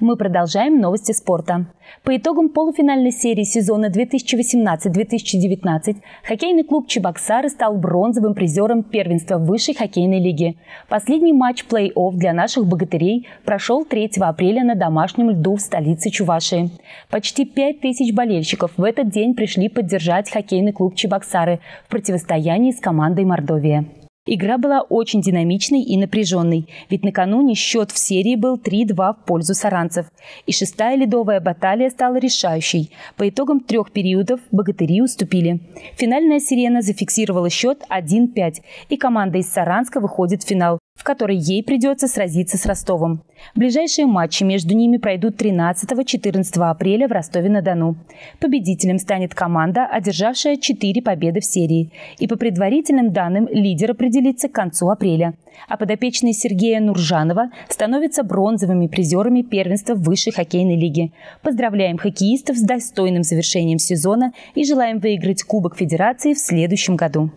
Мы продолжаем новости спорта. По итогам полуфинальной серии сезона 2018-2019 хоккейный клуб Чебоксары стал бронзовым призером первенства высшей хоккейной лиги. Последний матч плей-офф для наших богатырей прошел 3 апреля на домашнем льду в столице Чувашии. Почти 5 тысяч болельщиков в этот день пришли поддержать хоккейный клуб Чебоксары в противостоянии с командой Мордовия. Игра была очень динамичной и напряженной, ведь накануне счет в серии был 3-2 в пользу саранцев. И шестая ледовая баталия стала решающей. По итогам трех периодов богатыри уступили. Финальная сирена зафиксировала счет 1-5, и команда из Саранска выходит в финал которой ей придется сразиться с Ростовом. Ближайшие матчи между ними пройдут 13-14 апреля в Ростове-на-Дону. Победителем станет команда, одержавшая 4 победы в серии. И по предварительным данным лидер определится к концу апреля. А подопечные Сергея Нуржанова становятся бронзовыми призерами первенства высшей хоккейной лиги. Поздравляем хоккеистов с достойным завершением сезона и желаем выиграть Кубок Федерации в следующем году.